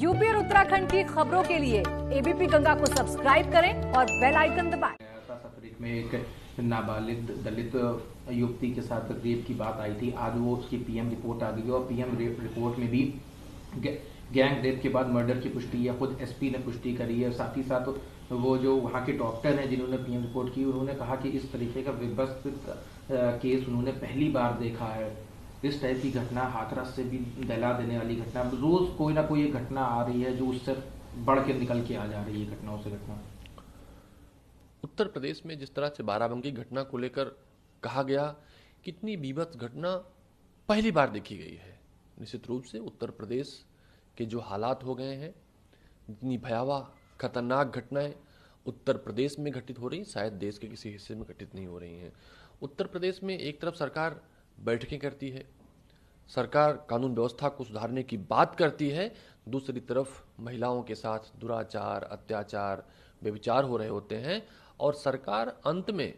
UP और उत्तराखंड की खबरों के लिए एबीपी गंगा को सब्सक्राइब करें और बेल आइकन दबाएँ। में एक नाबालिग दलित युवती के साथ रेप की बात आई थी। आज वो उसकी पीएम रिपोर्ट आ गई और पीएम रिपोर्ट में भी गैंग रेप के बाद मर्डर की पुष्टि है खुद एसपी ने पुष्टि करी है। साथ ही साथ वो जो वहाँ के डॉक्टर हैं जिन्होंने पीएम रिपोर्ट की, उन्होंने कहा कि इस तरीके का व्यवस्थित केस उन्होंने पहली बार देखा है। इस टाइप की घटना हाथरस से भी दहला देने वाली घटना, रोज कोई ना कोई एक घटना आ रही है जो उससे बढ़ के निकल के आ जा रही है घटनाओं से घटना। उत्तर प्रदेश में जिस तरह से बाराबंकी घटना को लेकर कहा गया, कितनी बीभत्स घटना पहली बार देखी गई है। निश्चित रूप से उत्तर प्रदेश के जो हालात हो गए हैं इतनी भयावह, खतरनाक घटनाएँ उत्तर प्रदेश में घटित हो रही, शायद देश के किसी हिस्से में घटित नहीं हो रही हैं। उत्तर प्रदेश में एक तरफ़ सरकार बैठकें करती है। सरकार कानून व्यवस्था को सुधारने की बात करती है। दूसरी तरफ़ महिलाओं के साथ दुराचार, अत्याचार, व्यभिचार हो रहे होते हैं और सरकार अंत में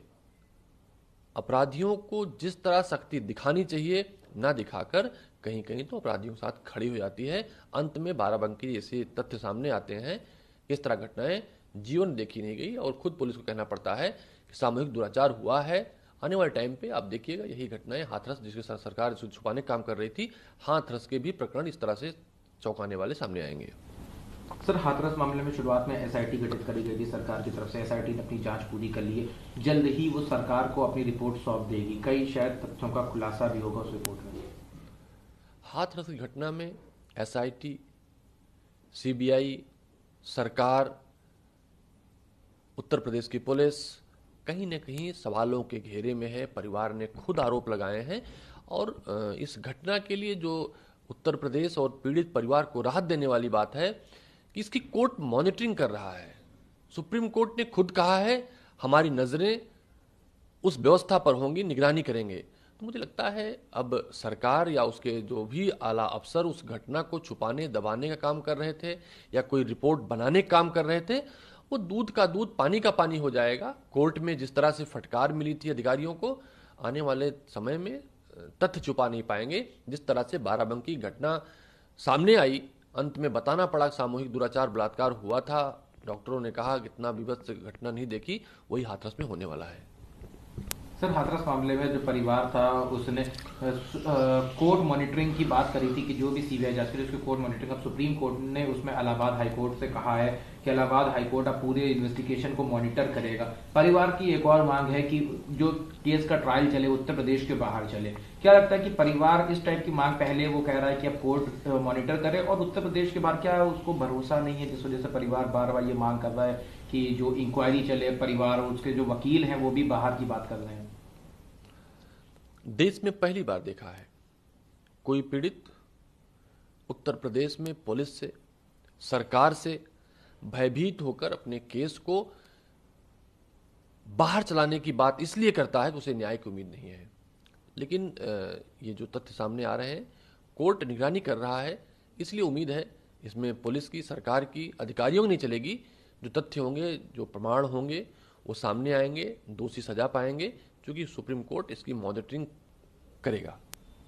अपराधियों को जिस तरह सख्ती दिखानी चाहिए ना दिखाकर कहीं कहीं तो अपराधियों के साथ खड़ी हो जाती है। अंत में बाराबंकी जैसे तथ्य सामने आते हैं। इस तरह घटनाएँ जीवन देखी नहीं गई और खुद पुलिस को कहना पड़ता है कि सामूहिक दुराचार हुआ है। आने वाले टाइम पे आप देखिएगा यही घटनाएँ हाथरस जिसके साथ सरकार छुपाने का काम कर रही थी हाथरस के भी प्रकरण इस तरह से चौंकाने वाले सामने आएँगे। सर हाथरस मामले में शुरुआत में एसआईटी गठित करी गई थी सरकार की तरफ़ से एसआईटी ने अपनी जाँच पूरी कर ली है। जल्द ही वो सरकार को अपनी रिपोर्ट सौंप देगी। कई शायद तथ्यों का खुलासा भी होगा उस रिपोर्ट में। हाथरस की घटना में एसआईटी सीबीआई सरकार उत्तर प्रदेश की पुलिस कहीं न कहीं सवालों के घेरे में है, परिवार ने खुद आरोप लगाए हैं और इस घटना के लिए जो उत्तर प्रदेश और पीड़ित परिवार को राहत देने वाली बात है कि इसकी कोर्ट मॉनिटरिंग कर रहा है। सुप्रीम कोर्ट ने खुद कहा है, हमारी नज़रें उस व्यवस्था पर होंगी, निगरानी करेंगे। तो मुझे लगता है, अब सरकार या उसके जो भी आला अफसर उस घटना को छुपाने, दबाने का काम कर रहे थे या कोई रिपोर्ट बनाने का काम कर रहे थे वो दूध का दूध, पानी का पानी हो जाएगा। कोर्ट में जिस तरह से फटकार मिली थी अधिकारियों को, आने वाले समय में तथ्य छुपा नहीं पाएँगे। जिस तरह से बाराबंकी घटना सामने आई, अंत में बताना पड़ा, सामूहिक दुराचार बलात्कार हुआ था। डॉक्टरों ने कहा, इतना विभत्स घटना नहीं देखी, वही हाथरस में होने वाला है। सर, हाथरस मामले में जो परिवार था, उसने कोर्ट मॉनिटरिंग की बात करी थी कि जो भी सीबीआई जाँच करी उसकी कोर्ट मॉनिटरिंग, अब सुप्रीम कोर्ट ने उसमें इलाहाबाद हाई कोर्ट से कहा है इलाहाबाद हाई कोर्ट अब पूरे इन्वेस्टिगेशन को मॉनिटर करेगा। परिवार की एक और मांग है कि जो केस का ट्रायल चले, उत्तर प्रदेश के बाहर चले। क्या लगता है कि परिवार इस टाइप की मांग पहले वो कह रहा है कि अब कोर्ट मॉनिटर करे और उत्तर प्रदेश के बाहर क्या है, उसको भरोसा नहीं है, जिस वजह से परिवार बार बार ये मांग कर रहा है कि जो इंक्वायरी चले, परिवार और उसके जो वकील हैं, वो भी बाहर की बात कर रहे हैं। देश में पहली बार देखा है। कोई पीड़ित उत्तर प्रदेश में पुलिस से, सरकार से भयभीत होकर अपने केस को बाहर चलाने की बात इसलिए करता है कि उसे न्याय की उम्मीद नहीं है। लेकिन ये जो तथ्य सामने आ रहे हैं, कोर्ट निगरानी कर रहा है, इसलिए उम्मीद है इसमें पुलिस की, सरकार की, अधिकारियों की नहीं चलेगी। जो तथ्य होंगे, जो प्रमाण होंगे, वो सामने आएँगे, दोषी सजा पाएँगे, क्योंकि सुप्रीम कोर्ट इसकी मॉनिटरिंग करेगा।